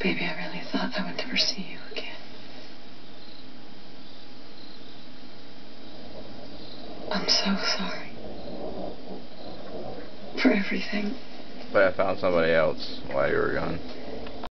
Baby, I really thought I would never see you again. I'm so sorry. For everything. But I found somebody else while you were gone.